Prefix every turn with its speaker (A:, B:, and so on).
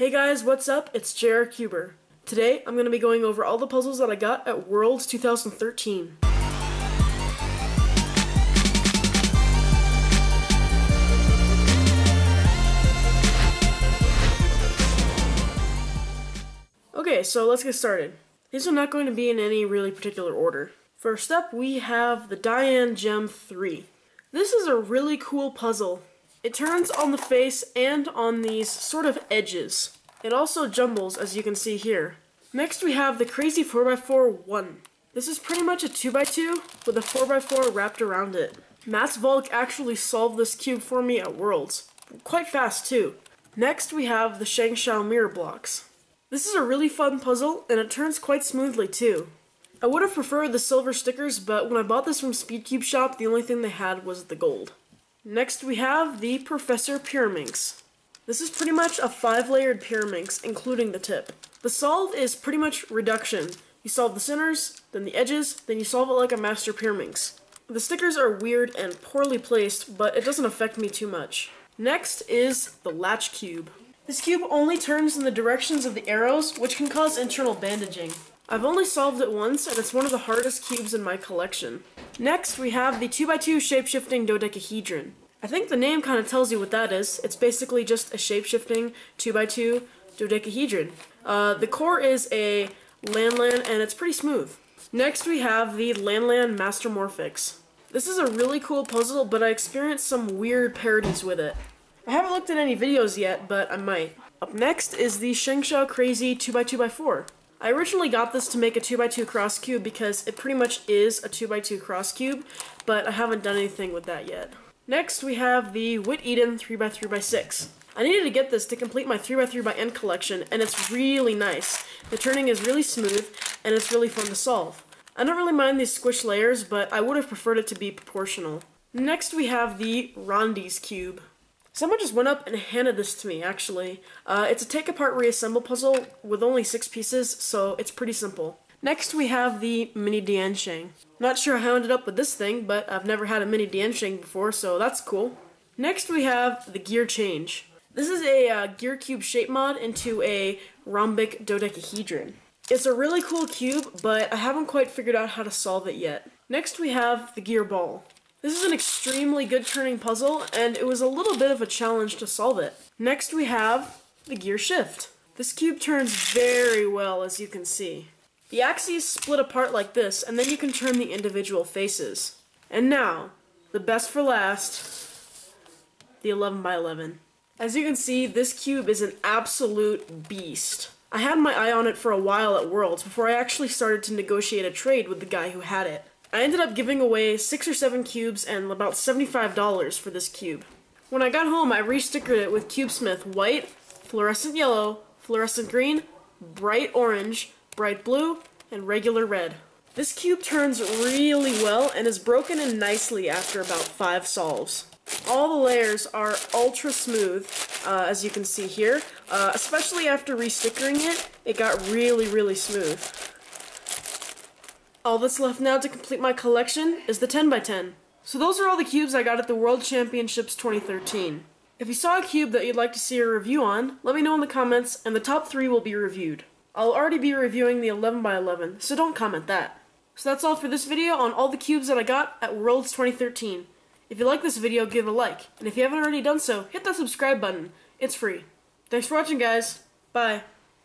A: Hey guys, what's up? It's Jared Cuber. Today, I'm going to be going over all the puzzles that I got at Worlds 2013. Okay, so let's get started. These are not going to be in any really particular order. First up, we have the DaYan Gem 3. This is a really cool puzzle. It turns on the face and on these sort of edges. It also jumbles, as you can see here. Next we have the Crazy 4x4 1. This is pretty much a 2x2 with a 4x4 wrapped around it. Mats Valk actually solved this cube for me at Worlds. Quite fast too. Next we have the ShengShou mirror blocks. This is a really fun puzzle, and it turns quite smoothly too. I would have preferred the silver stickers, but when I bought this from Speedcube Shop, the only thing they had was the gold. Next we have the Professor Pyraminx. This is pretty much a five-layered Pyraminx, including the tip. The solve is pretty much reduction. You solve the centers, then the edges, then you solve it like a Master Pyraminx. The stickers are weird and poorly placed, but it doesn't affect me too much. Next is the Latch Cube. This cube only turns in the directions of the arrows, which can cause internal bandaging. I've only solved it once, and it's one of the hardest cubes in my collection. Next, we have the 2x2 shape-shifting dodecahedron. I think the name kind of tells you what that is. It's basically just a shape-shifting 2x2 dodecahedron. Uh, the core is a Lanlan, and it's pretty smooth. Next, we have the Lanlan Master Mastermorphix. This is a really cool puzzle, but I experienced some weird parities with it. I haven't looked at any videos yet, but I might. Up next is the ShengShou Crazy 2x2x4. I originally got this to make a 2x2 cross cube because it pretty much is a 2x2 cross cube, but I haven't done anything with that yet. Next, we have the WitEden 3x3x6. I needed to get this to complete my 3x3x N collection, and it's really nice. The turning is really smooth, and it's really fun to solve. I don't really mind these squish layers, but I would have preferred it to be proportional. Next, we have the Rondi's Cube. Someone just went up and handed this to me, actually. Uh, it's a take-apart reassemble puzzle with only six pieces, so it's pretty simple. Next, we have the Mini Diansheng. Not sure how I ended up with this thing, but I've never had a Mini Diansheng before, so that's cool. Next, we have the Gear Change. This is a uh, Gear Cube shape mod into a rhombic dodecahedron. It's a really cool cube, but I haven't quite figured out how to solve it yet. Next, we have the Gear Ball. This is an extremely good turning puzzle, and it was a little bit of a challenge to solve it. Next we have the gear shift. This cube turns very well, as you can see. The axes split apart like this, and then you can turn the individual faces. And now, the best for last, the 11 by 11. As you can see, this cube is an absolute beast. I had my eye on it for a while at Worlds before I actually started to negotiate a trade with the guy who had it. I ended up giving away six or seven cubes and about $75 for this cube. When I got home, I restickered it with CubeSmith white, fluorescent yellow, fluorescent green, bright orange, bright blue, and regular red. This cube turns really well and is broken in nicely after about five solves. All the layers are ultra smooth, uh, as you can see here. Uh, especially after restickering it, it got really, really smooth. All that's left now to complete my collection is the 10x10. So those are all the cubes I got at the World Championships 2013. If you saw a cube that you'd like to see a review on, let me know in the comments and the top three will be reviewed. I'll already be reviewing the 11x11, so don't comment that. So that's all for this video on all the cubes that I got at Worlds 2013. If you like this video, give it a like, and if you haven't already done so, hit that subscribe button. It's free. Thanks for watching, guys. Bye.